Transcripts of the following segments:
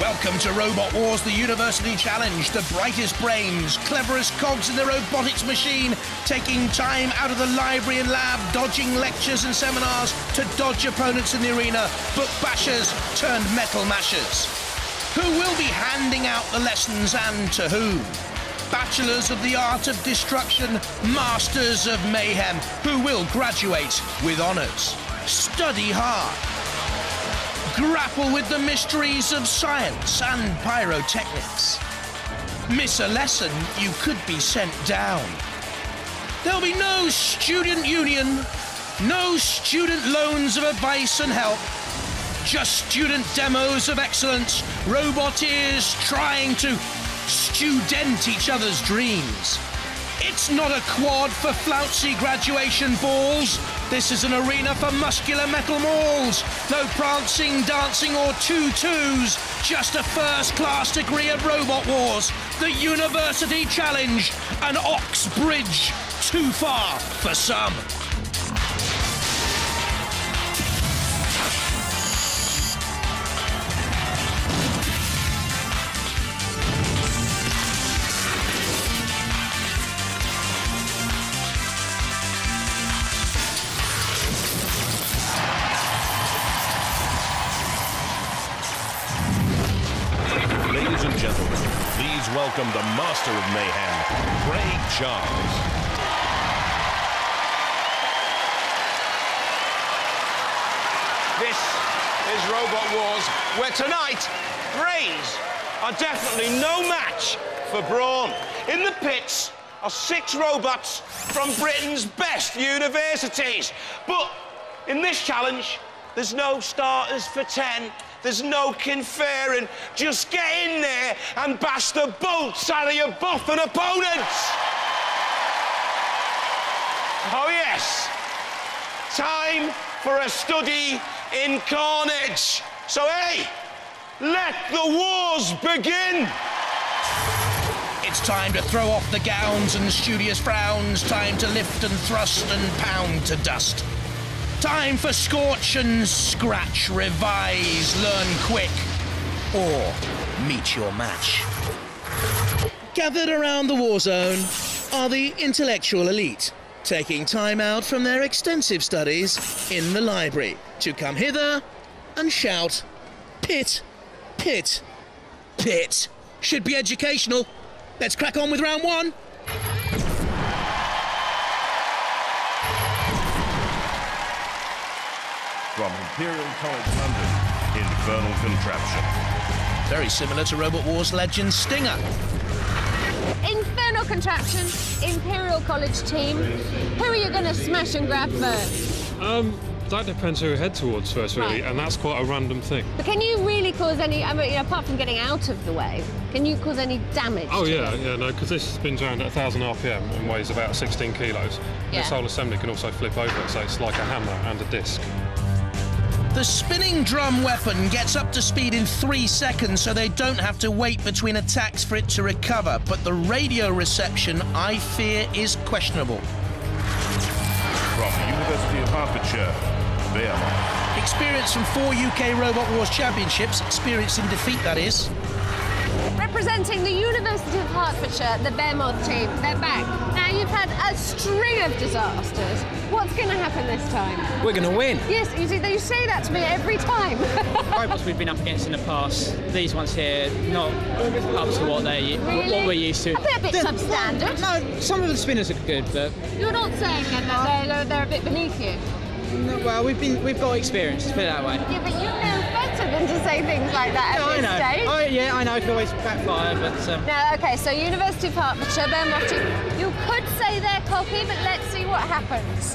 Welcome to Robot Wars, the University Challenge. The brightest brains, cleverest cogs in the robotics machine, taking time out of the library and lab, dodging lectures and seminars to dodge opponents in the arena, book bashers turned metal mashers. Who will be handing out the lessons and to whom? Bachelors of the Art of Destruction, Masters of Mayhem, who will graduate with honours. Study hard grapple with the mysteries of science and pyrotechnics. Miss a lesson, you could be sent down. There'll be no student union, no student loans of advice and help, just student demos of excellence, roboteers trying to student each other's dreams. It's not a quad for flouncy graduation balls. This is an arena for muscular metal mauls. No prancing, dancing, or tutus. Just a first class degree of Robot Wars. The University Challenge. An ox bridge. Too far for some. Welcome the master of mayhem, Craig Charles. This is Robot Wars, where tonight, brains are definitely no match for brawn. In the pits are six robots from Britain's best universities. But in this challenge, there's no starters for 10. There's no conferring. Just get in there and bash the bolts out of your buffing opponents. Oh, yes. Time for a study in carnage. So, hey, let the wars begin. It's time to throw off the gowns and studious frowns. Time to lift and thrust and pound to dust. Time for scorch and scratch, revise, learn quick, or meet your match. Gathered around the war zone are the intellectual elite, taking time out from their extensive studies in the library to come hither and shout, Pit, pit, pit. Should be educational. Let's crack on with round one. From Imperial College London, Infernal Contraption. Very similar to Robot Wars legend Stinger. Infernal Contraption, Imperial College team. Who are you going to smash and grab first? Um, that depends who we head towards first, really, Right. and that's quite a random thing. But can you really cause any, I mean, apart from getting out of the way, can you cause any damage? Oh to yeah, it? yeah, no, because this spins around at 1,000 RPM and weighs about 16 kilos. Yeah. This whole assembly can also flip over, so it's like a hammer and a disc. The spinning drum weapon gets up to speed in three seconds, so they don't have to wait between attacks for it to recover. But the radio reception, I fear, is questionable. From the University of Hertfordshire, Behemoth. Experience from four UK Robot Wars championships, experience in defeat, that is. Representing the University of Hertfordshire, the Behemoth team, they're back. Now, you've had a string of disasters. What's going to happen this time? We're going to win. Yes, you, see, you say that to me every time. Robots we've been up against in the past, these ones here, not up to what they Really? what we're used to. A bit, a bit They're- substandard. No, some of the spinners are good, but You're not saying then that they're, they're a bit beneath you. no, well, we've been we've got experience. Put it that way. Yeah, but you know better than to say things like that at No, I know. stage. I, yeah, I know. It can always backfire, but um, No, okay, so University of Hertfordshire, Behemoth team. You could say they're cocky, but let's see what happens.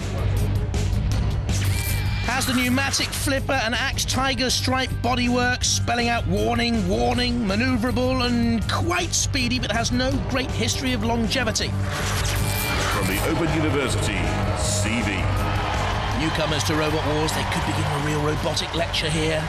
Has the pneumatic flipper and axe tiger stripe bodywork, spelling out warning, warning, maneuverable, and quite speedy, but has no great history of longevity. From the Open University, CV. Newcomers to Robot Wars, they could begin a real robotic lecture here.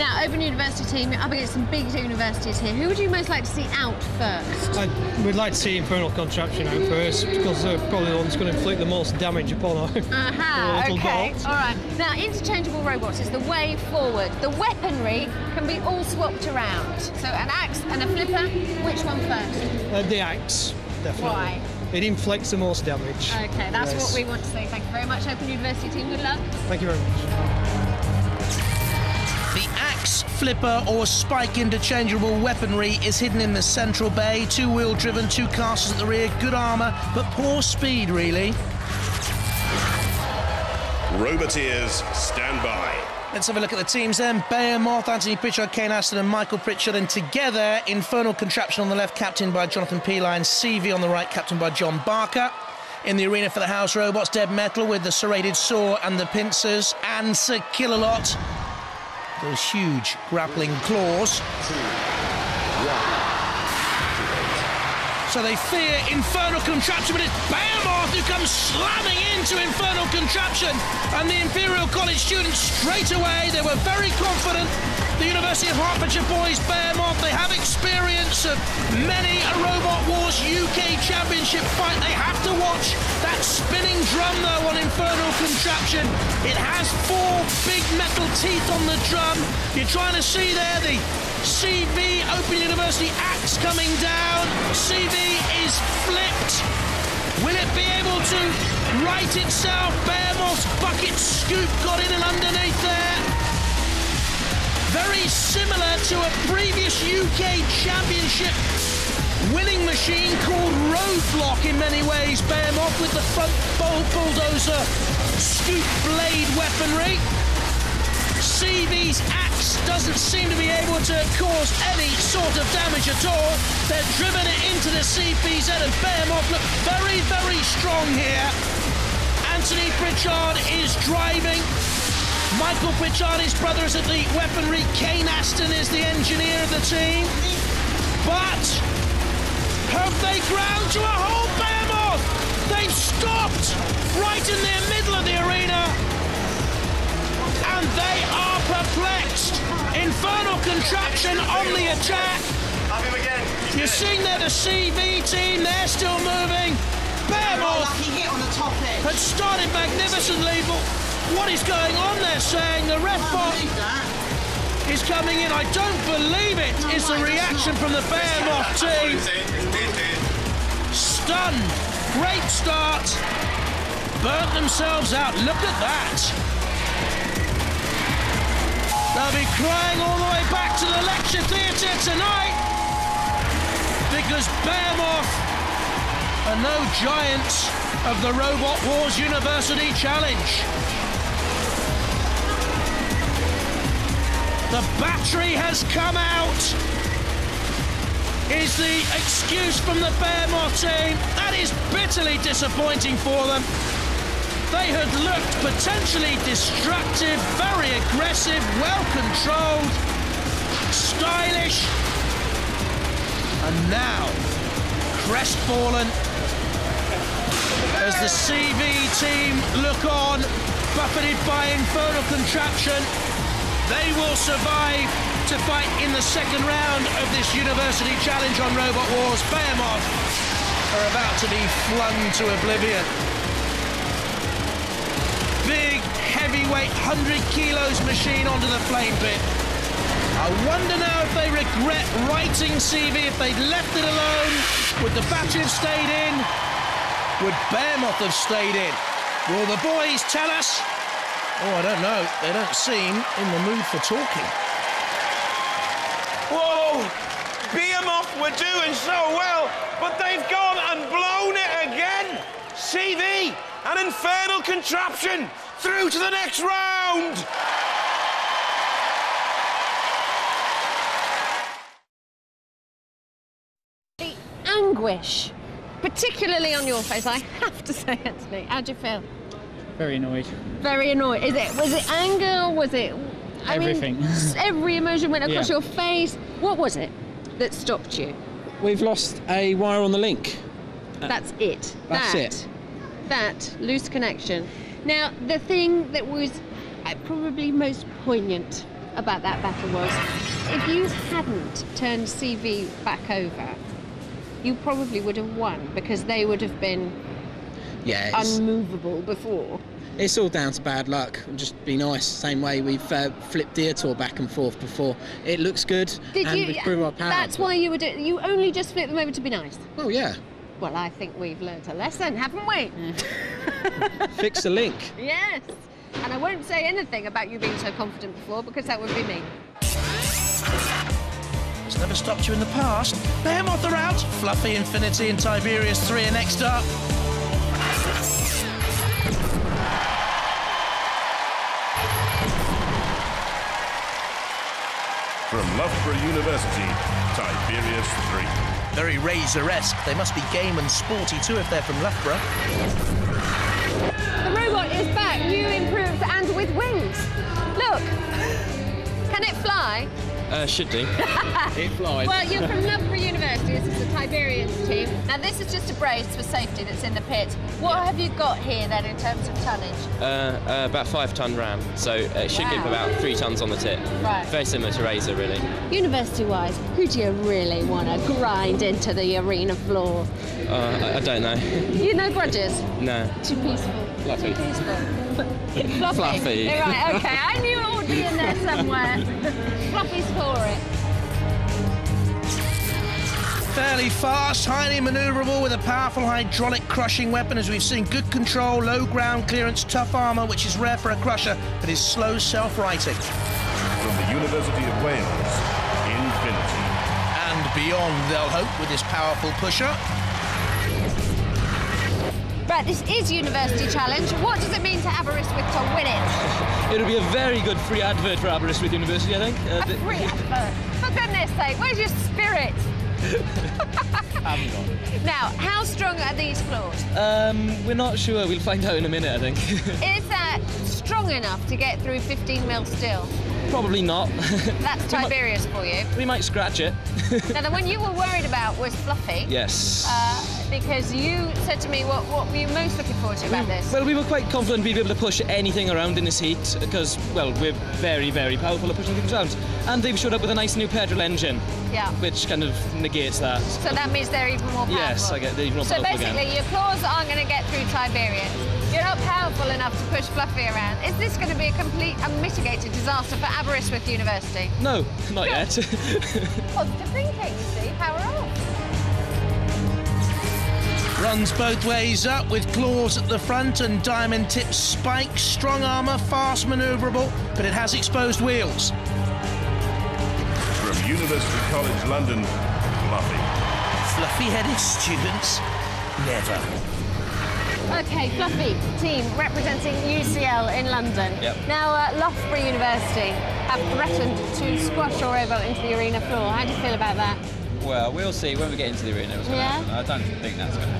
Now, Open University team, you're up against some big universities here. Who would you most like to see out first? I would like to see Infernal Contraption out first because they're probably the ones going to inflict the most damage upon our Aha, little okay. All right. Now, interchangeable robots is the way forward. The weaponry can be all swapped around. So, an axe and a flipper, which one first? Uh, the axe, definitely. Why? It inflicts the most damage. Okay, that's Yes. what we want to say. Thank you very much, Open University team. Good luck. Thank you very much. Flipper, or spike interchangeable weaponry is hidden in the central bay. Two wheel driven, two casters at the rear, good armour, but poor speed, really. Roboteers, stand by. Let's have a look at the teams then. Behemoth, Anthony Pritchard, Kane Aston, and Michael Pritchard. And together, Infernal Contraption on the left, captained by Jonathan Peeline. CV on the right, captained by John Barker. In the arena for the house robots, Dead Metal with the serrated saw and the pincers. And Sir Killalot. Those huge grappling claws. So they fear Infernal Contraption, but it's Behemoth who comes slamming into Infernal Contraption. And the Imperial College students straight away, they were very confident. The University of Hertfordshire boys, Behemoth, they have experience of many a Robot Wars UK Championship fight. They have to watch that spinning drum though on Infernal Contraption. It has four big metal teeth on the drum. You're trying to see there the CV Open University axe coming down. CV is flipped. Will it be able to right itself? Behemoth's bucket scoop got in and underneath there. Very similar to a previous UK Championship winning machine called Roadblock in many ways. Behemoth with the front bowl bulldozer scoop blade weaponry. CV's axe doesn't seem to be able to cause any sort of damage at all. They're driven it into the CPZ and Behemoth look very, very strong here. Anthony Pritchard is driving. Michael Pritchard, his brother, is at the weaponry. Kane Aston is the engineer of the team. But have they ground to a halt, Behemoth? They've stopped right in the middle of the arena and they are perplexed. Infernal contraption on the attack. Have him again. You're seeing there the CV team, they're still moving. Behemoth hit on the top edge. had started magnificently, but what is going on there saying the ref bot is coming in? I don't believe it. It's the reaction from the Behemoth team. Stunned. Great start. Burnt themselves out. Look at that. They'll be crying all the way back to the lecture theatre tonight because Behemoth are no giants of the Robot Wars University Challenge. The battery has come out. Is the excuse from the Behemoth team. That is bitterly disappointing for them. They had looked potentially destructive, very aggressive, well controlled, stylish, and now crestfallen as the CV team look on, buffeted by infernal contraption. They will survive to fight in the second round of this University Challenge on Robot Wars. Behemoth are about to be flung to oblivion big heavyweight 100 kilos machine onto the flame pit. I wonder now if they regret righting CV if they'd left it alone. Would the battery have stayed in? Would Behemoth have stayed in? Will the boys tell us? Oh, I don't know. They don't seem in the mood for talking. Whoa! Behemoth were doing so well, but they've gone and blown it again. CV, an infernal contraption, through to the next round. The anguish, particularly on your face, I have to say, Anthony. How do you feel? Very annoyed. Very annoyed. Is it? Was it anger? Was it? I mean, Everything. s- every emotion went across Yeah. your face. What was it that stopped you? We've lost a wire on the link. That's it. That's that, it. That loose connection. Now, the thing that was uh, probably most poignant about that battle was if you hadn't turned CV back over, you probably would have won because they would have been Yeah, unmovable before. It's all down to bad luck. Just be nice. Same way we've uh, flipped Deer Tour back and forth before. It looks good, Did and you? we've our power. That's why you would. Do, you only just flipped them over to be nice. Well, yeah. Well, I think we've learnt a lesson, haven't we? Fix the link. yes. And I won't say anything about you being so confident before because that would be me. It's never stopped you in the past. Behemoth are out. Fluffy Infinity and Tiberius 3 are next up. Loughborough University, Tiberius 3. Very Razor-esque. They must be game and sporty too if they're from Loughborough. The robot is back, new, improved, and with wings. Look. Can it fly? Uh, should do. It flies. Well, you're from Loughborough University. This is the Tiberians team. Now, this is just a brace for safety that's in the pit. What have you got here then in terms of tonnage? Uh, uh, about five ton ram, so it should give about three tons on the tip. Right. Very similar to Razor, really. University-wise, who do you really want to grind into the arena floor? Uh, I, I don't know. You know grudges? no. Too peaceful. Fluffy. Too peaceful. Fluffy. Fluffy. Right, okay. I knew it would be in there somewhere. Fluffy's for it. Fairly fast, highly manoeuvrable with a powerful hydraulic crushing weapon as we've seen good control, low ground clearance, tough armour, which is rare for a crusher, but is slow self-righting. From the University of Wales, Infinity. And beyond, they'll hope, with this powerful pusher. Right, this is University Challenge. What does it mean to Aberystwyth to win it? It'll be a very good free advert for Aberystwyth University, I think. Uh, A free advert. For goodness sake, where's your spirit? Now, how strong are these claws? um, we're not sure. We'll find out in a minute, I think. Is that strong enough to get through 15 mil still? Probably not. That's Tiberius for you. we might scratch it. Now, the one you were worried about was Fluffy. yes. Uh, because you said to me, what, what were you most looking forward to about mm. this? Well, we were quite confident we'd be able to push anything around in this heat because, well, we're very, very powerful at pushing things around. And they've showed up with a nice new petrol engine, Yeah. which kind of negates that. So that means they're even more powerful. Yes, I get they're even more So basically, again. your claws aren't going to get through Tiberius. You're not powerful enough to push Fluffy around. Is this going to be a complete unmitigated disaster for Aberystwyth University? No, not yet. Positive thinking, you see. Power off. Runs both ways up with claws at the front and diamond tipped spikes. Strong armour, fast manoeuvrable, but it has exposed wheels. From University College London, Fluffy. Fluffy headed students? Never. Okay, Fluffy team representing UCL in London. Yep. Now, uh, Loughborough University have threatened to squash your rowboat into the arena floor. How do you feel about that? Well, we'll see when we get into the arena. What's gonna Yeah? happen. I don't think that's going to happen.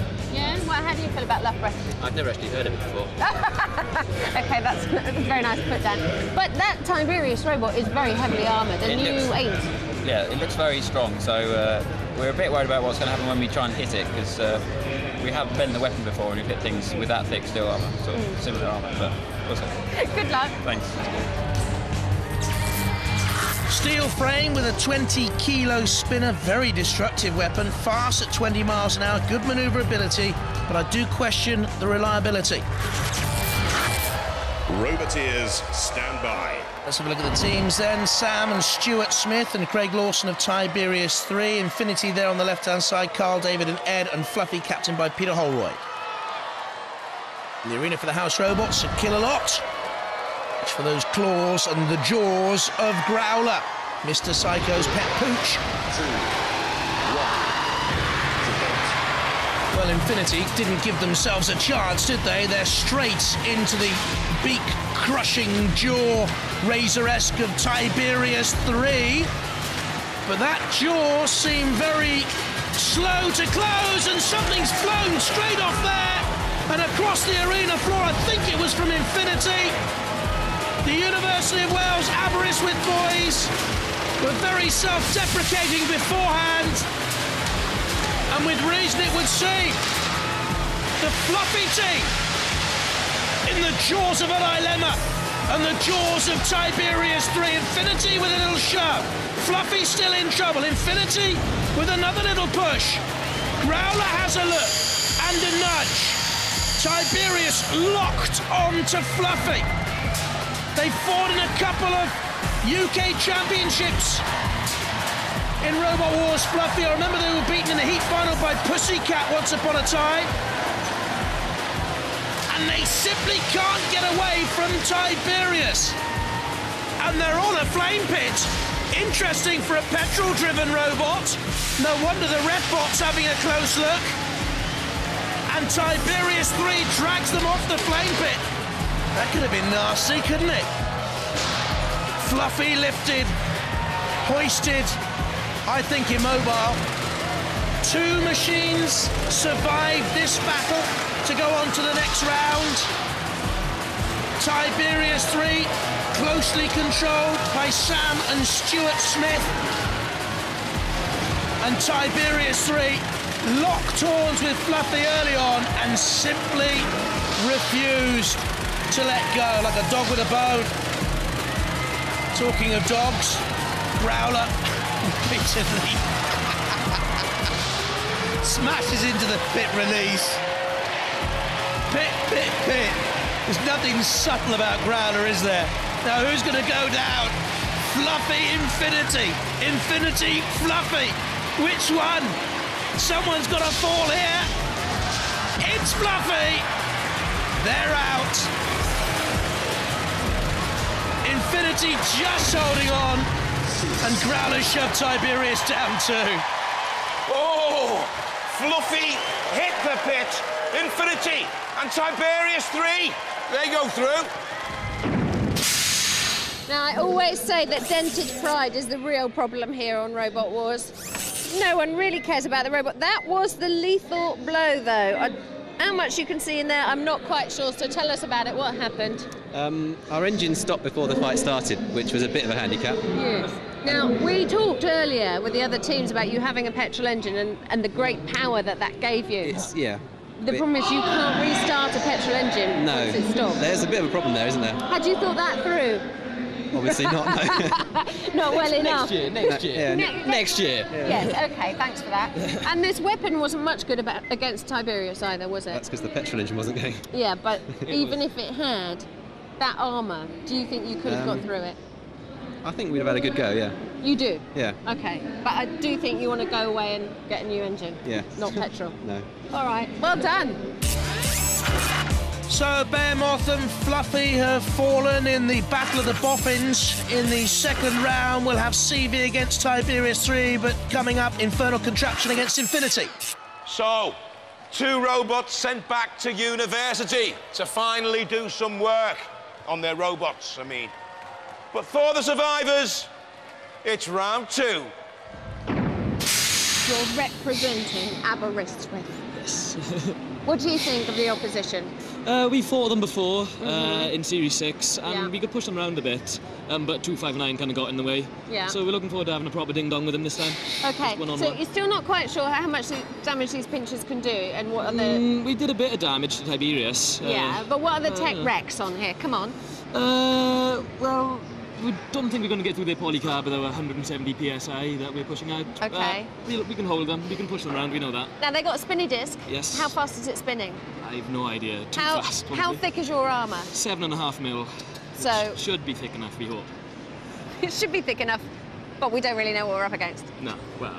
Well, how do you feel about Loughborough? I've never actually heard of it before. okay, that's a very nice put down. But that Tiberius robot is very heavily armoured, and It you looks- ain't. Yeah, it looks very strong. So uh, we're a bit worried about what's going to happen when we try and hit it because uh, we have bent the weapon before and we've hit things with that thick steel armour, sort of similar armour. But we'll see. Good luck. Thanks. Steel frame with a 20 kilo spinner, very destructive weapon, fast at 20 miles an hour, good maneuverability, but I do question the reliability. Roboteers, stand by. Let's have a look at the teams then. Sam and Stuart Smith and Craig Lawson of Tiberius 3. Infinity there on the left hand side. Carl David and Ed and Fluffy captained by Peter Holroyd. In the arena for the house robots, a Killalot. For those claws and the jaws of Growler. Mr. Psycho's pet pooch. Well, Infinity didn't give themselves a chance, did they? They're straight into the beak crushing jaw razor-esque of Tiberius 3. But that jaw seemed very slow to close, and something's flown straight off there and across the arena floor. I think it was from Infinity. The University of Wales Aberystwyth boys were very self-deprecating beforehand, and with reason it would seem. The fluffy team in the jaws of a dilemma. And the jaws of Tiberius 3. Infinity with a little shove. Fluffy still in trouble. Infinity with another little push. Growler has a look and a nudge. Tiberius locked on to Fluffy. They fought in a couple of UK championships in Robot Wars Fluffy. I remember they were beaten in the heat final by Pussycat once upon a time. And they simply can't get away from Tiberius. And they're on a flame pit. Interesting for a petrol-driven robot. No wonder the Refbot's having a close look. And Tiberius 3 drags them off the flame pit. That could have been nasty, couldn't it? Fluffy lifted, hoisted, I think immobile. Two machines survived this battle to go on to the next round. Tiberius 3 closely controlled by Sam and Stuart Smith. And Tiberius 3 locked horns with Fluffy early on and simply refused to let go like a dog with a bone. Talking of dogs, Growler repeatedly smashes into the pit release. Pit, pit, pit. There's nothing subtle about Growler, is there? Now who's going to go down? Fluffy Infinity. Infinity Fluffy. Which one? Someone's got to fall here. It's Fluffy. They're out. Infinity just holding on. And Growler shoved Tiberius down too. Oh, Fluffy hit the pit. Infinity and Tiberius 3. They go through. Now, I always say that dented pride is the real problem here on Robot Wars. No one really cares about the robot. That was the lethal blow, though. I, how much you can see in there, I'm not quite sure. So tell us about it. What happened? Um, our engine stopped before the fight started, which was a bit of a handicap. Yes. Now, we talked earlier with the other teams about you having a petrol engine and, and the great power that that gave you. It's, yeah. the problem is you can't restart a petrol engine No, once it stops. there's a bit of a problem there, isn't there? Had you thought that through? Obviously not. No. Not well next, enough. next year. Yeah, ne- next year. Yes, okay, thanks for that. and this weapon wasn't much good about against Tiberius either, was it? That's because the petrol engine wasn't going. Yeah, but even if it had that armour, do you think you could have got Um, through it? I think we'd have had a good go. Yeah. You do? Yeah. Okay, but I do think you want to go away and get a new engine. Yeah. Not petrol. No. All right, well done. So Behemoth and Fluffy have fallen in the Battle of the Boffins. In the second round, we'll have CV against Tiberius 3, but coming up, Infernal Contraption against Infinity. So, two robots sent back to university to finally do some work on their robots, I mean. But for the survivors, it's round two. You're representing Aberystwyth. Yes. What do you think of the opposition? Uh, we fought them before uh, in Series 6 and Yeah. we could push them around a bit, um, but 259 kind of got in the way. Yeah. So we're looking forward to having a proper ding dong with them this time. Okay, on so one. you're still not quite sure how much damage these pinchers can do and what are the... Mm, we did a bit of damage to Tiberius. uh, yeah, but what are the tech uh, wrecks on here? Come on. Uh, well, we don't think we're going to get through their polycarb with our 170 psi that we're pushing out. Okay. Uh, we, we can hold them, we can push them around, we know that. Now, they got a spinny disc. Yes. How fast is it spinning? I've no idea. Too How, fast. how thick is your armour? Seven and a half mil. So Should be thick enough, we hope. it should be thick enough, but we don't really know what we're up against. No, well.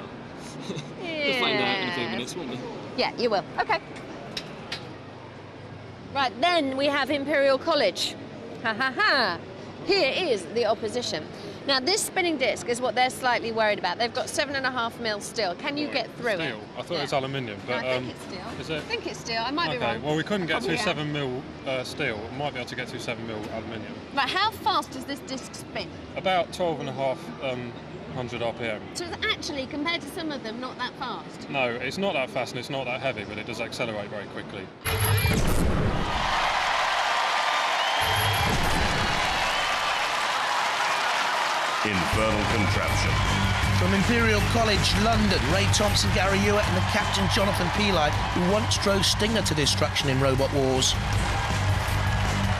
We'll find out in a few minutes, won't we? Yeah, you will. Okay. Right, then we have Imperial College. Ha ha ha. Here is the opposition. Now, this spinning disc is what they're slightly worried about. They've got seven and a half mil steel. Can you get through it? Steel. I thought it was aluminium, but I think um, it's steel. is it? I think it's steel. I might be okay. wrong. Well, we couldn't get through seven mil uh, steel. We might be able to get through seven mil aluminium. Right, how fast does this disc spin? About 12 and a half um, hundred RPM. So it's actually, compared to some of them, not that fast. No, it's not that fast and it's not that heavy, but it does accelerate very quickly. Infernal Contraption. From Imperial College London, Ray Thompson, Gary Ewart, and the captain Jonathan Peli, who once drove Stinger to destruction in Robot Wars.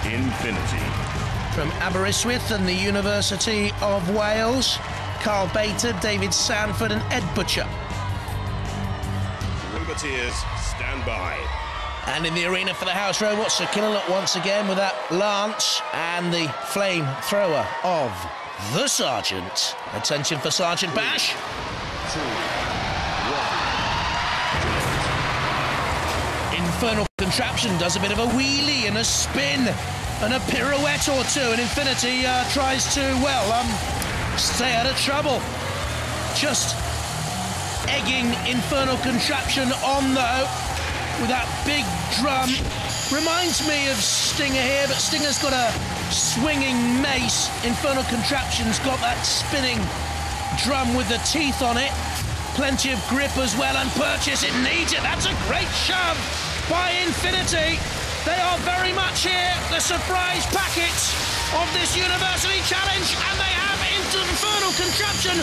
Infinity. from Aberystwyth and the University of Wales. Carl Bater, David Sanford, and Ed Butcher. Roboteers, stand by. And in the arena for the house robots, Sir Killalot once again with that lance and the flamethrower of the Sergeant. Attention for Sergeant Bash. Infernal Contraption does a bit of a wheelie and a spin and a pirouette or two, and Infinity uh, tries to, well, um, stay out of trouble. Just egging Infernal Contraption on, though, with that big drum. Reminds me of Stinger here, but Stinger's got a swinging mace. Infernal Contraption's got that spinning drum with the teeth on it. Plenty of grip as well, and Purchase, it needs it. That's a great shove by Infinity. They are very much here, the surprise packets of this University Challenge, and they have Infernal Contraption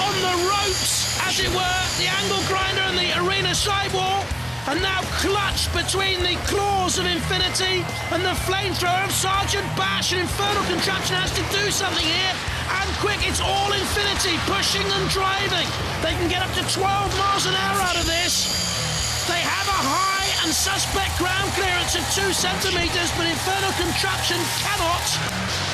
on the ropes, as it were, the angle grinder and the arena sidewall. And now clutched between the claws of Infinity and the flamethrower of Sergeant Bash. And Infernal Contraption has to do something here. And quick, it's all Infinity, pushing and driving. They can get up to 12 miles an hour out of this. They have a high and suspect ground clearance of two centimetres, but Infernal Contraption cannot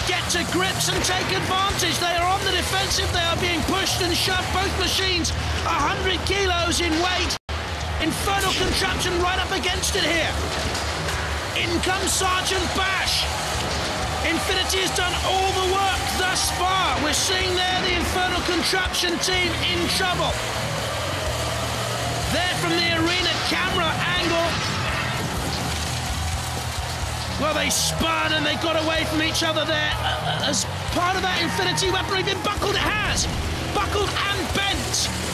get to grips and take advantage. They are on the defensive. They are being pushed and shoved. Both machines 100 kilos in weight. Infernal Contraption right up against it here. In comes Sergeant Bash. Infinity has done all the work thus far. We're seeing there the Infernal Contraption team in trouble. There from the arena camera angle. Well, they spun and they got away from each other there. Uh, as part of that Infinity weaponry been buckled, it has. Buckled and bent.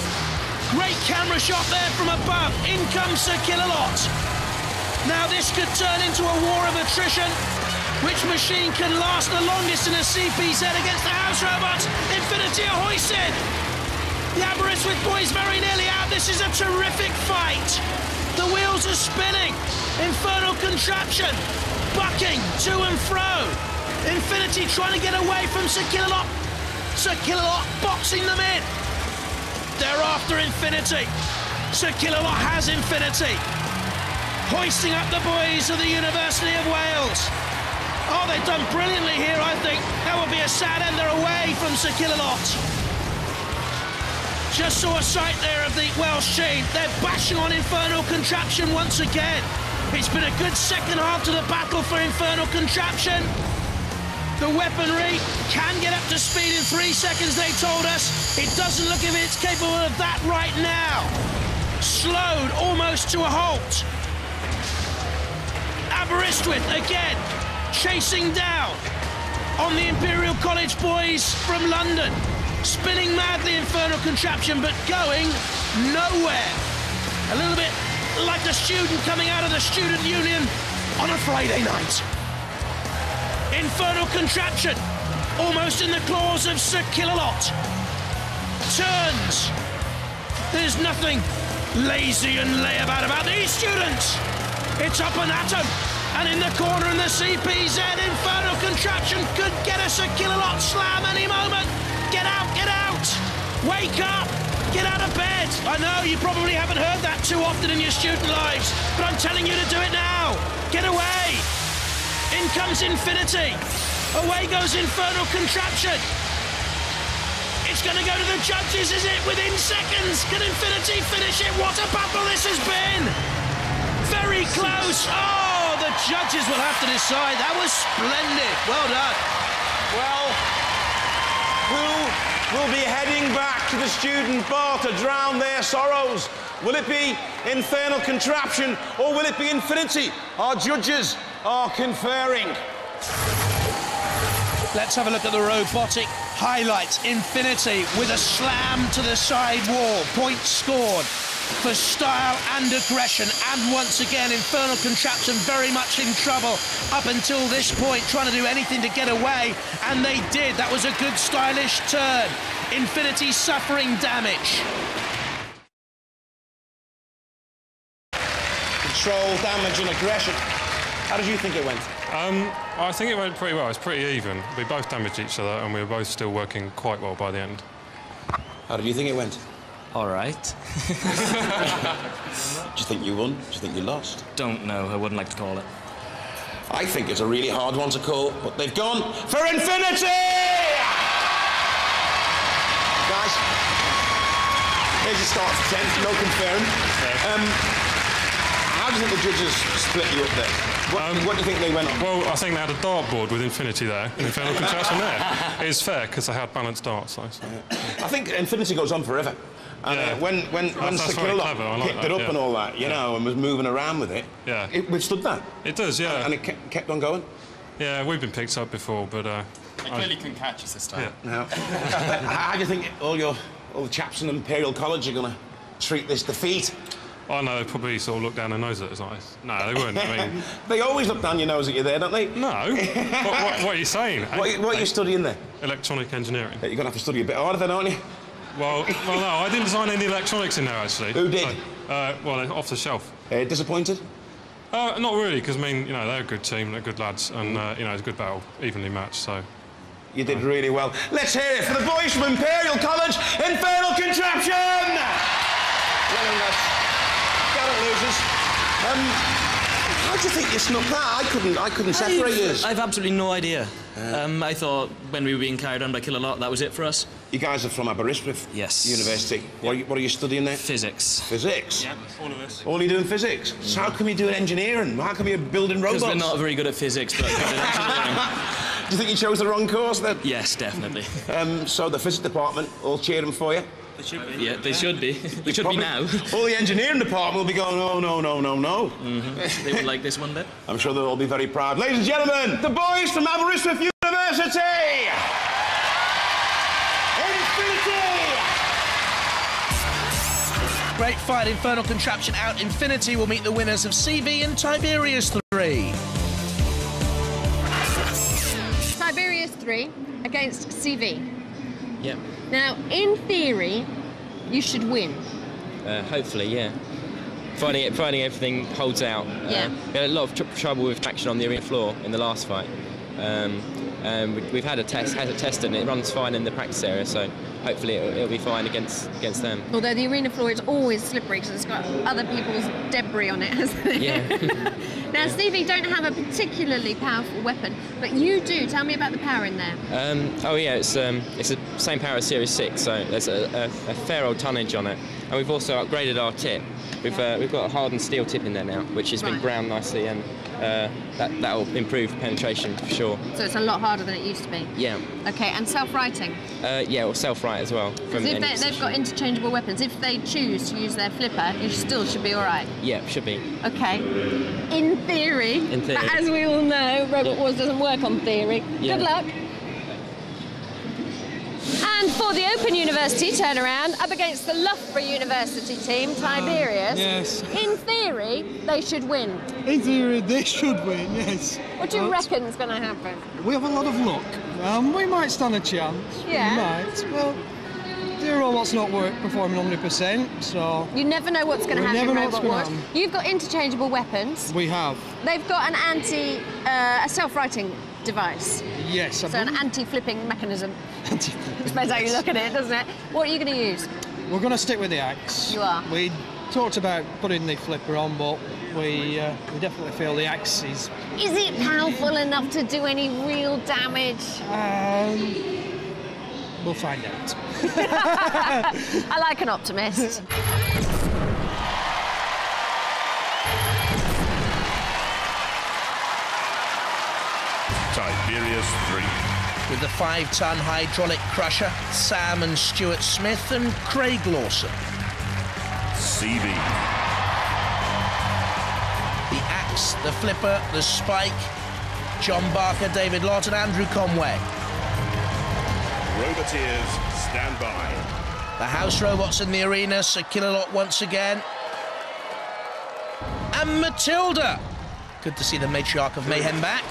Great camera shot there from above. In comes Sir Killalot. Now this could turn into a war of attrition. Which machine can last the longest in a CPZ against the house robots? Infinity are hoisted. The Aberystwyth boys very nearly out. This is a terrific fight. The wheels are spinning. Infernal contraption. Bucking to and fro. Infinity trying to get away from Sir Killalot. Sir Killalot boxing them in. They're after Infinity. Sir has Infinity. Hoisting up the boys of the University of Wales. Oh, they've done brilliantly here, I think. That would be a sad end. They're away from Sir Killalot. Just saw a sight there of the Welsh team. They're bashing on Infernal Contraption once again. It's been a good second half to the battle for Infernal Contraption. The weaponry can get up to speed in three seconds, they told us. It doesn't look as if it's capable of that right now. Slowed almost to a halt. Aberystwyth again, chasing down on the Imperial College boys from London. Spinning madly Infernal Contraption, but going nowhere. A little bit like the student coming out of the student union on a Friday night. Infernal Contraption, almost in the claws of Sir Killalot. Turns. There's nothing lazy and layabout about these students. It's up and at 'em. And in the corner in the CPZ, Infernal Contraption could get us a Killalot slam any moment. Get out, get out! Wake up! Get out of bed! I know you probably haven't heard that too often in your student lives, but I'm telling you to do it now! Get away! In comes Infinity! Away goes Infernal Contraption! It's going to go to the judges, is it? Within seconds! Can Infinity finish it? What a battle this has been! Very close! Oh, the judges will have to decide. That was splendid. Well done. Well, who will be heading back to the student bar to drown their sorrows? Will it be Infernal Contraption or will it be Infinity? Our judges are conferring. Let's have a look at the robotic highlights. Infinity with a slam to the side wall. Points scored for style and aggression. And once again, Infernal Contraption very much in trouble up until this point, trying to do anything to get away. And they did. That was a good stylish turn. Infinity suffering damage. Control, damage, and aggression. How did you think it went? Um, I think it went pretty well. It's pretty even. We both damaged each other, and we were both still working quite well by the end. How did you think it went? All right. Do you think you won? Do you think you lost? Don't know. I wouldn't like to call it. I think it's a really hard one to call, but they've gone for infinity! Guys, here's your start to 10, no confirmed. Um, how do you think the judges split you up there? What, what do you think they went on? Well, I think they had a dartboard with infinity there, an infernal contraption there. It's fair because they had balanced darts. So, so. I think infinity goes on forever. And uh, when when That's- when that's clever, like picked that, it up yeah. and all that, you know, and was moving around with it, Yeah. it withstood that. It does, yeah. And it kept, kept on going. Yeah, we've been picked up before, but. Uh, They I- clearly couldn't catch us this time. Now, how do you think all your all the chaps in Imperial College are going to treat this defeat? I know, they probably sort of look down their nose at us like. No, they wouldn't. I mean, they always look down your nose at you there, don't they? No. what, what, what are you saying? What, what are you studying there? Electronic engineering. You're going to have to study a bit harder then, aren't you? Well, well, no, I didn't design any electronics in there actually. Who did? So, uh, well, off the shelf. Uh, disappointed? Uh, not really, because I mean, you know, they're a good team, they're good lads, and uh, you know, it's a good battle, evenly matched. So. You did really well. Let's hear it for the boys from Imperial College, Infernal Contraption! Well done, lads. Got it, losers. Um, how do you think you snuck that? I couldn't, I couldn't separate I've. I've absolutely no idea. Um, I thought when we were being carried on by Killalot, that was it for us. You guys are from Aberystwyth Yes. University. What, are you, what are you studying there? Physics. Physics? Yeah, all of us. All you doing physics? So how come you doing engineering? How come you're building robots? Because we're not very good at physics, but good at engineering. Do you think you chose the wrong course then? Yes, definitely. Um, so the physics department all cheering for you? They should be. Yeah, they should be. They should Probably- be now. All the engineering department will be going, oh, no, no, no, no. Mm-hmm. They would like this one bit. I'm sure they'll all be very proud. Ladies and gentlemen, the boys from Aberystwyth University! Infinity! Great fight, Infernal Contraption out. Infinity will meet the winners of CV and Tiberius 3. Tiberius 3 against CV. Yeah. Now, in theory, you should win. Uh, hopefully, yeah. Finding it, finding everything holds out. Uh, Yeah. We had a lot of tr- trouble with traction on the arena floor in the last fight. Um, and we, we've had a test, had a test, and it runs fine in the practice area. So hopefully it'll, it'll be fine against against them. Although the arena floor is always slippery because it's got other people's debris on it, hasn't it? Yeah. now, CV don't have a particularly powerful weapon, but you do. Tell me about the power in there. Um, oh yeah, it's um, it's the same power as Series Six, so there's a, a, a fair old tonnage on it, and we've also upgraded our tip. We've uh, we've got a hardened steel tip in there now, which has been ground nicely, and uh, that that will improve penetration for sure. So it's a lot harder than it used to be. Yeah, Okay, and self-righting. uh, yeah, or self-right as well. Because if they, they've got interchangeable weapons, if they choose to use their flipper, you still should be all right. Yeah, should be. Okay. In theory. In theory. But as we all know, Robot Wars doesn't work on theory. Yeah. Good luck. And for the Open University turnaround, up against the Loughborough University team, Tiberius. yes. In theory, they should win. In theory, they should win, yes. What do you But reckon's going to happen? We have a lot of luck. Um, we might stand a chance. Yeah. We might. Well, the robot's not work performing 100%, so You never know what's going to happen never in know what's Robot Wars. happen. You've got interchangeable weapons. we have. They've got an anti, uh, a self-righting device. Yes, I So an anti-flipping mechanism. Depends how you look at it, doesn't it? What are you going to use? We're going to stick with the axe. You are. We talked about putting the flipper on, but we, uh, we definitely feel the axe is. Is it powerful enough to do any real damage? Um, we'll find out. I like an optimist. Tiberius 3. With the five ton hydraulic crusher, Sam and Stuart Smith and Craig Lawson. CV. The axe, the flipper, the spike, John Barker, David Lott, and Andrew Conway. Roboteers, stand by. The house robots in the arena, Sir Killalot once again. And Matilda. Good to see the matriarch of Mayhem back.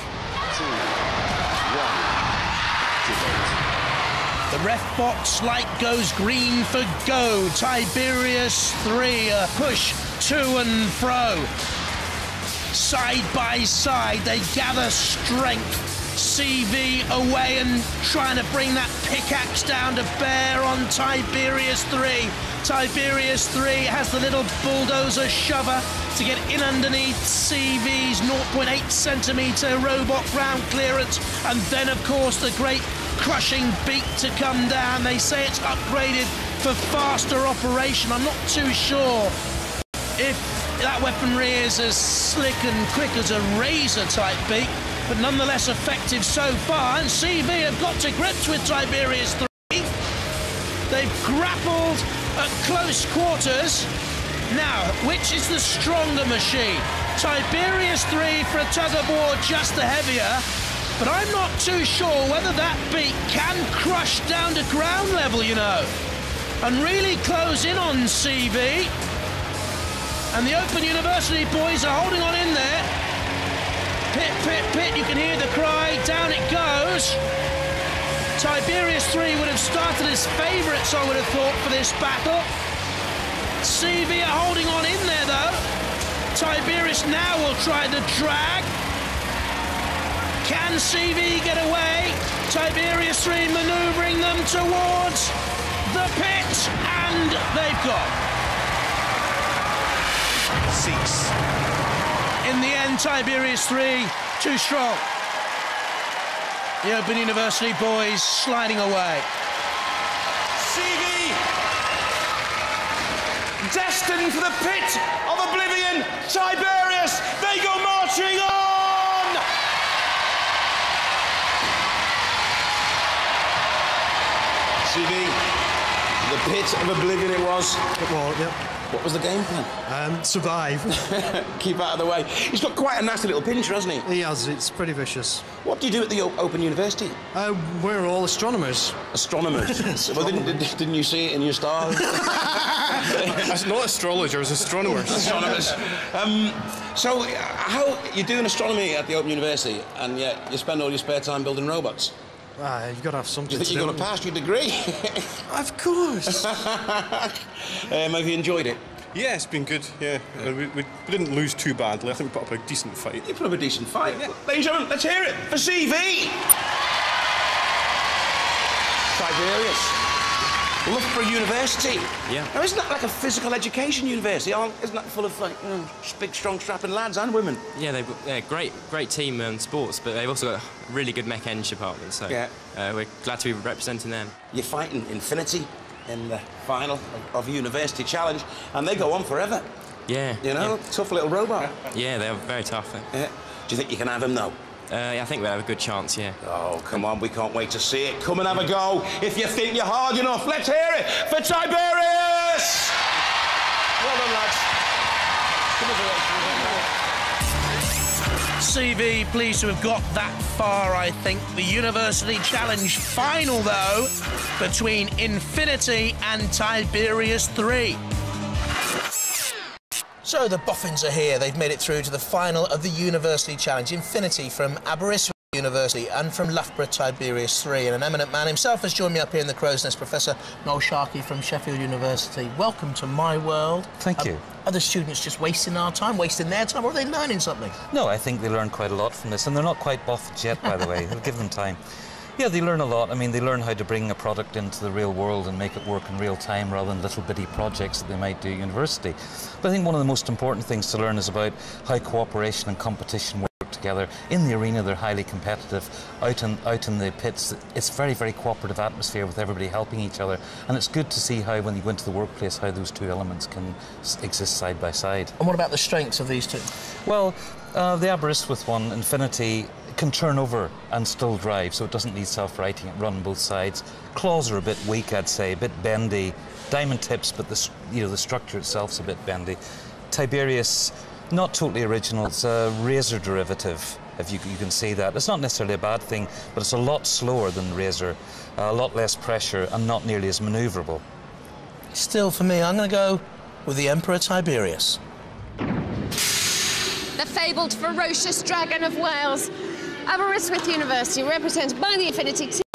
Ref box light goes green for go. Tiberius 3, a push to and fro. side by side. They gather strength. CV away and trying to bring that pickaxe down to bear on Tiberius 3. Tiberius 3 has the little bulldozer shover to get in underneath CV's 0.8 centimetre robot ground clearance. And then, of course, the great crushing beak to come down. They say it's upgraded for faster operation. I'm not too sure if that weaponry is as slick and quick as a razor type beak, but nonetheless effective so far. And CV have got to grips with Tiberius 3. They've grappled at close quarters. Now, which is the stronger machine? Tiberius 3 for a tug of war just the heavier, but I'm not too sure whether that beak can crush down to ground level, you know, and really close in on CV. And the Open University boys are holding on in there. Pit, pit, pit, you can hear the cry, down it goes. Tiberius 3 would have started as favourites, I would have thought, for this battle. CV are holding on in there, though. Tiberius now will try the drag. Can CV get away? Tiberius 3 manoeuvring them towards the pit, and they've got. Six. In the end, Tiberius 3, too strong. The Open University boys sliding away. CV! Destined for the pit of oblivion, Tiberius! They go marching on! CV, the pit of oblivion it was. It was, yep. What was the game plan? Um, survive. Keep out of the way. He's got quite a nasty little pincher, hasn't he? He has, it's pretty vicious. What do you do at the o- Open University? Uh, we're all astronomers. Astronomers? well, didn't, did- didn't you see it in your stars? It's not astrologers, astronomers. astronomers. Um, so, uh, how you doing astronomy at the Open University, and yet you spend all your spare time building robots? Ah, you've got to have Do something you think to you're do. going to pass your degree? Of course. um, have you enjoyed it? Yeah, it's been good. Yeah, Uh, we, we, we didn't lose too badly. I think we put up a decent fight. You put up a decent fight. Ladies and gentlemen, let's hear it for CV. Tiberius. Loughborough University. Yeah. Now, isn't that like a physical education university? Isn't that full of like you know, big, strong, strapping lads and women? Yeah, they've yeah, great, great team in sports, but they've also got a really good mech eng department. So Yeah. uh, we're glad to be representing them. You're fighting Infinity in the final of, of University Challenge, and they go on forever. Yeah. You know, tough little robot. Yeah, they're very tough. Yeah. Do you think you can have them, though? Uh, yeah, I think we have a good chance. Yeah. Oh, come on, we can't wait to see it. Come and have a go if you think you're hard enough. Let's hear it for Tiberius! Well done, lads. CV pleased to have got that far, I think. The University Challenge final, though, between Infinity and Tiberius 3. So the Boffins are here. They've made it through to the final of the University Challenge. Infinity from Aberystwyth University and from Loughborough Tiberius 3. And an eminent man himself has joined me up here in the Crow's Nest, Professor Noel Sharkey from Sheffield University. Welcome to my world. Thank Um, you. Are the students just wasting our time, wasting their time, or are they learning something? No, I think they learn quite a lot from this, and they're not quite buffed yet, by the way. We'll give them time. Yeah, they learn a lot. I mean, they learn how to bring a product into the real world and make it work in real time rather than little bitty projects that they might do at university. But I think one of the most important things to learn is about how cooperation and competition work together. In the arena, they're highly competitive. Out in, out in the pits, it's very, very cooperative atmosphere with everybody helping each other. And it's good to see how, when you go into the workplace, how those two elements can s- exist side by side. And what about the strengths of these two? Well, uh, the Aberystwyth one, Infinity, can turn over and still drive, so it doesn't need self-righting. It run both sides. Claws are a bit weak, I'd say, a bit bendy. Diamond tips, but the s- you know the structure itself's a bit bendy. Tiberius, not totally original. It's a razor derivative. If you, you can see that, it's not necessarily a bad thing, but it's a lot slower than the razor, a lot less pressure, and not nearly as manoeuvrable. Still, for me, I'm going to go with the Emperor Tiberius. The fabled ferocious dragon of Wales. Aberystwyth University, represented by the Infinity team.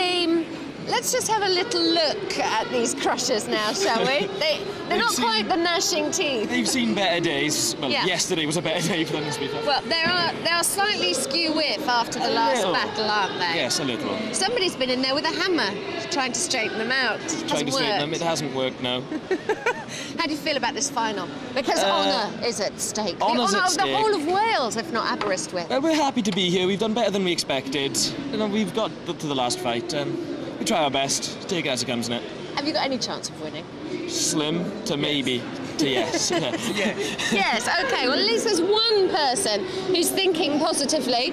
Let's just have a little look at these crushers now, shall we? They, they're not seen- quite the gnashing teeth. They've seen better days. Well, Yeah. yesterday was a better day for them, to be fair. Well, they are they are slightly skew width after the A last little. battle, aren't they? Yes, a little. Somebody's been in there with a hammer trying to straighten them out. It Trying hasn't to straighten them, worked. it hasn't worked now. How do you feel about this final? Because Uh, honour is at stake. The honour's honour at of the whole of Wales, if not Aberystwyth. Well, we're happy to be here. We've done better than we expected. You know, we've got to the last fight. Um, we try our best. Take it as it comes, innit? Have you got any chance of winning? Slim to maybe to yes. yeah. yes, okay. Well, at least there's one person who's thinking positively.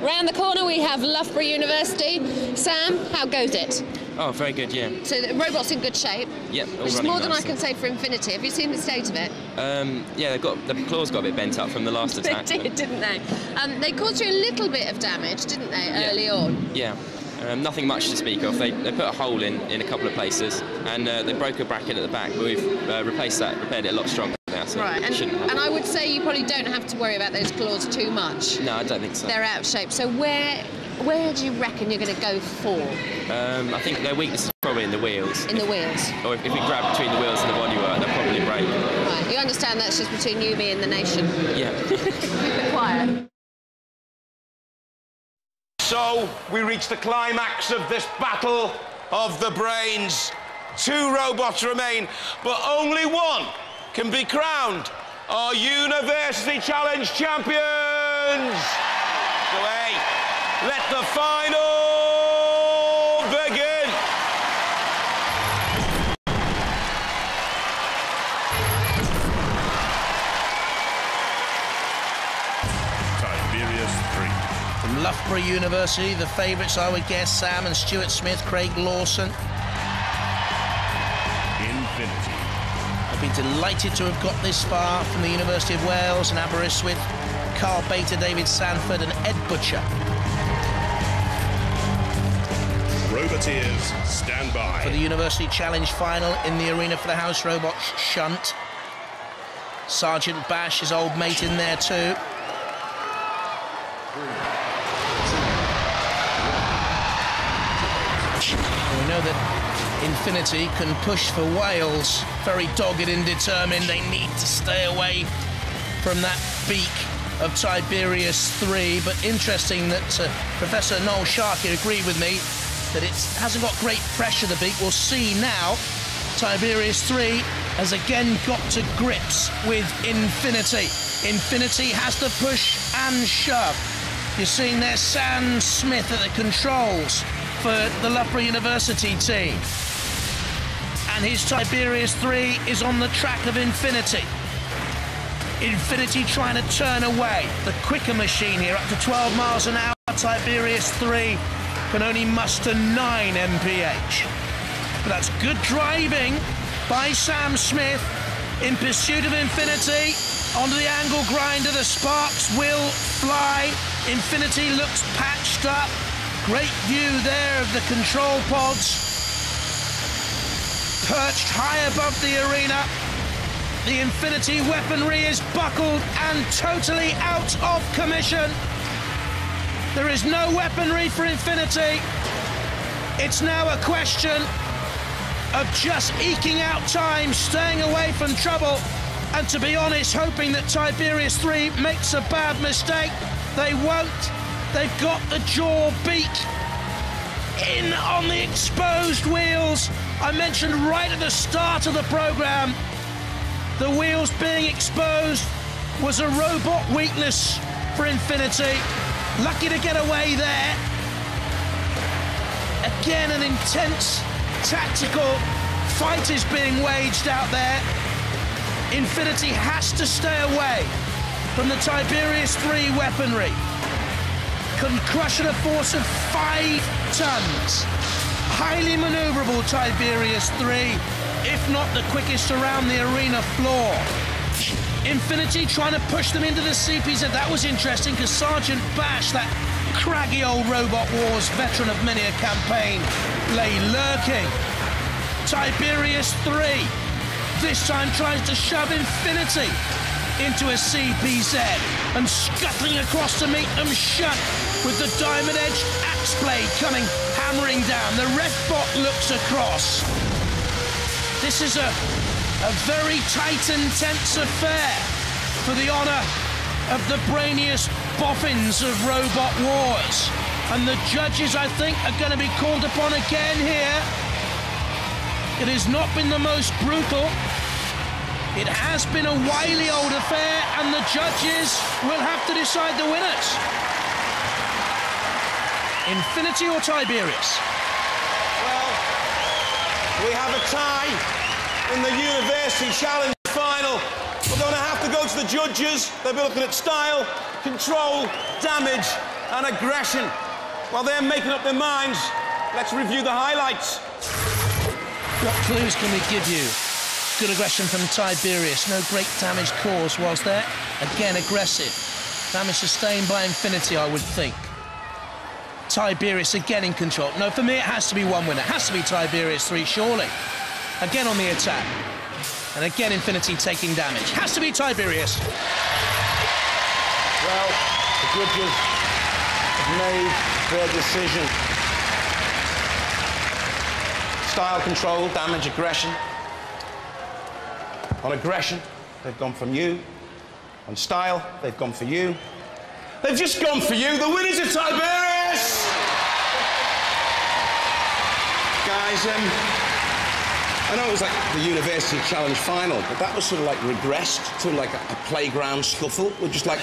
Round the corner, we have Loughborough University. Sam, how goes it? Oh, very good, yeah. So the robot's in good shape, Yep, which is more than I can say for Infinity. Have you seen the state of it? Um, yeah, they've got the claws got a bit bent up from the last They attack. did, didn't they? Um, they caused you a little bit of damage, didn't they, Yeah. early on? Yeah. Um, nothing much to speak of. They, they put a hole in in a couple of places, and uh, they broke a bracket at the back. But we've uh, replaced that, repaired it a lot stronger now, so right, and, and I would say you probably don't have to worry about those claws too much. No, I don't think so. They're out of shape. So where where do you reckon you're going to go for Um, I think their weakness is probably in the wheels. in the wheels? Or if, if we grab between the wheels and the bodywork, they'll probably break. Right, you understand that's just between you, me, and the nation. Yeah. Keep it quiet. So we reach the climax of this battle of the brains. Two robots remain, but only one can be crowned our University Challenge champions. So hey, let the final Loughborough University, the favourites, I would guess, Sam and Stuart Smith, Craig Lawson. Infinity. I've been delighted to have got this far from the University of Wales and Aberystwyth. Carl Bater, David Sanford, and Ed Butcher. Roboteers, stand by. for the University Challenge final in the arena for the House Robots Shunt. Sergeant Bash, his old mate, in there too. Know that Infinity can push for Wales. Very dogged and determined. They need to stay away from that beak of Tiberius 3. But interesting that uh, Professor Noel Sharkey agreed with me that it hasn't got great pressure, the beak. We'll see now. Tiberius 3 has again got to grips with Infinity. Infinity has to push and shove. You're seeing there Sam Smith at the controls for the Loughborough University team. And his Tiberius 3 is on the track of Infinity. Infinity trying to turn away. The quicker machine here, up to 12 miles an hour. Tiberius 3 can only muster 9 mph. But that's good driving by Sam Smith in pursuit of Infinity. Onto the angle grinder, the sparks will fly. Infinity looks patched up. Great view there of the control pods. Perched high above the arena. The Infinity weaponry is buckled and totally out of commission. There is no weaponry for Infinity. It's now a question of just eking out time, staying away from trouble, and to be honest, hoping that Tiberius 3 makes a bad mistake. They won't. They've got the jaw beak in on the exposed wheels. I mentioned right at the start of the program the wheels being exposed was a robot weakness for Infinity. Lucky to get away there. Again, an intense tactical fight is being waged out there. Infinity has to stay away from the Tiberius 3 weaponry. Can crush at a force of five tons. Highly maneuverable Tiberius 3, if not the quickest around the arena floor. Infinity trying to push them into the CPZ. That was interesting because Sergeant Bash, that craggy old Robot Wars veteran of many a campaign, lay lurking. Tiberius 3 this time tries to shove Infinity into a CPZ and scuttling across to meet them Shunt with the diamond edge axe blade coming hammering down. The ref bot looks across. This is a, a very tight and tense affair for the honour of the brainiest boffins of Robot Wars. And the judges, I think, are going to be called upon again here. It has not been the most brutal. It has been a wily old affair, and the judges will have to decide the winners. Infinity or Tiberius? Well, we have a tie in the University Challenge final. We're going to have to go to the judges. They'll be looking at style, control, damage, and aggression. While they're making up their minds, let's review the highlights. What clues can we give you? Good aggression from Tiberius. No great damage caused, whilst there? Again, aggressive. Damage sustained by Infinity, I would think. Tiberius again in control. No, for me, it has to be one winner. It has to be Tiberius 3, surely. Again on the attack. And again, Infinity taking damage. Has to be Tiberius. Well, the judges have made their decision. Style control, damage, aggression. On aggression, they've gone from you. On style, they've gone for you. They've just gone for you. The winners of Tiberius! Guys, um, I know it was like the University Challenge final, but that was sort of like regressed to like a, a playground scuffle with just like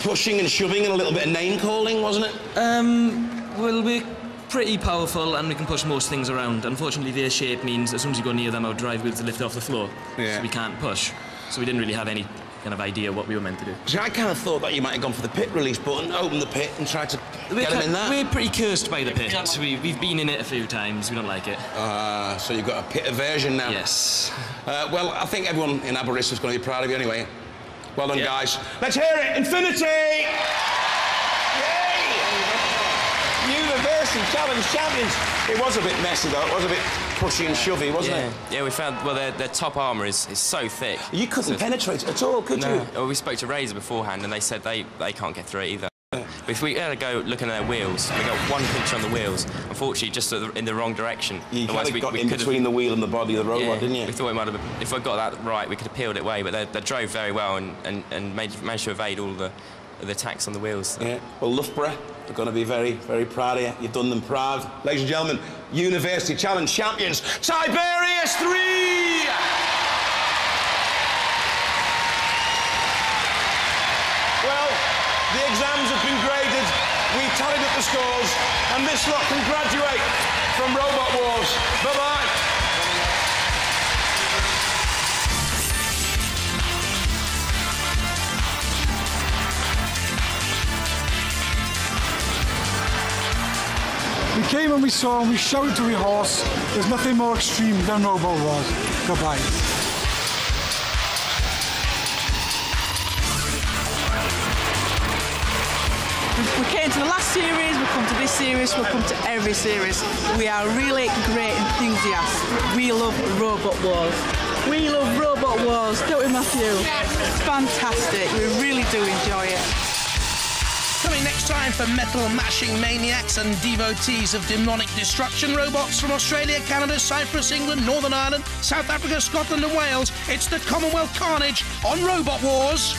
pushing and shoving and a little bit of name calling, wasn't it? Um, well, we're pretty powerful and we can push most things around. Unfortunately, their shape means as soon as you go near them, our drive wheels to lift off the floor. Yeah. So we can't push. So we didn't really have any kind of idea what we were meant to do. See, I kind of thought that you might have gone for the pit release button, open the pit, and tried to We're, get ki- in that. we're pretty cursed by the pit. We, we've been in it a few times. We don't like it. Ah, so you've got a pit aversion now. Yes. Uh, well, I think everyone in Aberystwyth is going to be proud of you anyway. Well done, Yeah. guys. Let's hear it. Infinity! Yay! Challenge champions. It was a bit messy, though. It was a bit pushy and shovey, wasn't yeah. it? Yeah, we found, well, their, their top armour is, is so thick. You couldn't penetrate it at all, could no. you? Well, we spoke to Razor beforehand and they said they, they can't get through it either. But if we had to go looking at their wheels, we got one pinch on the wheels. Unfortunately, just in the wrong direction. You kind of we, got we in between the wheel and the body of the robot, yeah, didn't you? We thought we might have, if I got that right, we could have peeled it away. But they, they drove very well and, and, and made, managed to evade all the, the attacks on the wheels. Yeah. Well, Loughborough are going to be very, very proud of you. You've done them proud. Ladies and gentlemen, University Challenge champions, Tiberius 3! Well, the exams have been graded. We tallied up the scores, and this lot can graduate from Robot Wars. Bye-bye. Came and we saw and we shouted to the horse. There's nothing more extreme than Robot Wars. Goodbye. We came to the last series, we've come to this series, we've come to every series. We are really great enthusiasts. We love Robot Wars. We love Robot Wars, don't we, Matthew? Fantastic. We really do enjoy it. Next time for metal mashing maniacs and devotees of demonic destruction robots from Australia, Canada, Cyprus, England, Northern Ireland, South Africa, Scotland, and Wales. It's the Commonwealth Carnage on Robot Wars.